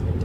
guys.